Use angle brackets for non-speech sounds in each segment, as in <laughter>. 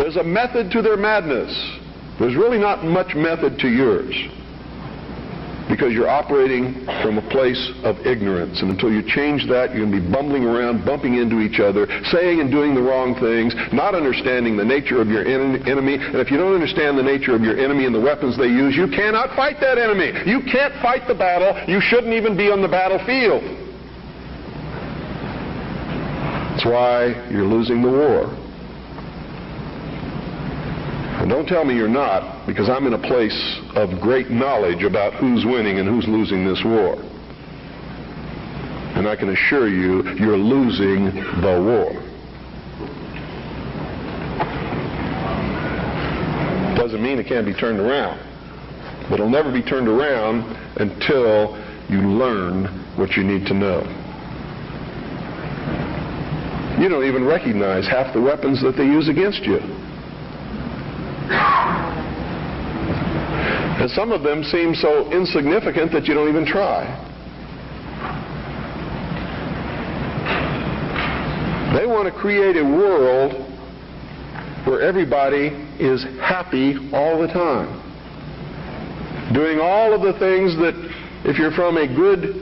There's a method to their madness. There's really not much method to yours because you're operating from a place of ignorance. And until you change that, you're going to be bumbling around, bumping into each other, saying and doing the wrong things, not understanding the nature of your en- enemy. And if you don't understand the nature of your enemy and the weapons they use, you cannot fight that enemy. You can't fight the battle. You shouldn't even be on the battlefield. That's why you're losing the war. And don't tell me you're not, because I'm in a place of great knowledge about who's winning and who's losing this war. And I can assure you, you're losing the war. Doesn't mean it can't be turned around. But it'll never be turned around until you learn what you need to know. You don't even recognize half the weapons that they use against you. And some of them seem so insignificant that you don't even try. They want to create a world where everybody is happy all the time. Doing all of the things that, if you're from a good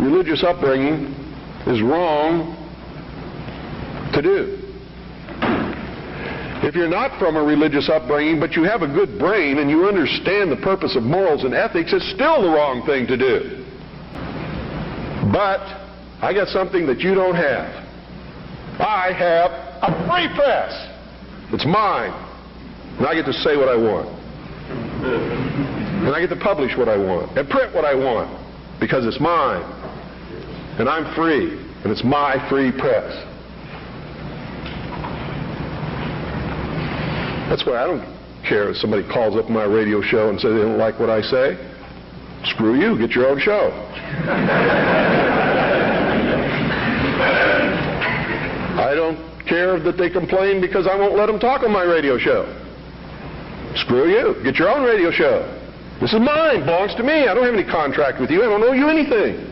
religious upbringing, is wrong to do. If you're not from a religious upbringing, but you have a good brain and you understand the purpose of morals and ethics, it's still the wrong thing to do. But I got something that you don't have. I have a free press. It's mine. And I get to say what I want. And I get to publish what I want and print what I want because it's mine. And I'm free. And it's my free press. That's why I don't care if somebody calls up my radio show and says they don't like what I say. Screw you, get your own show. <laughs> I don't care that they complain because I won't let them talk on my radio show. Screw you, get your own radio show. This is mine, belongs to me. I don't have any contract with you. I don't owe you anything.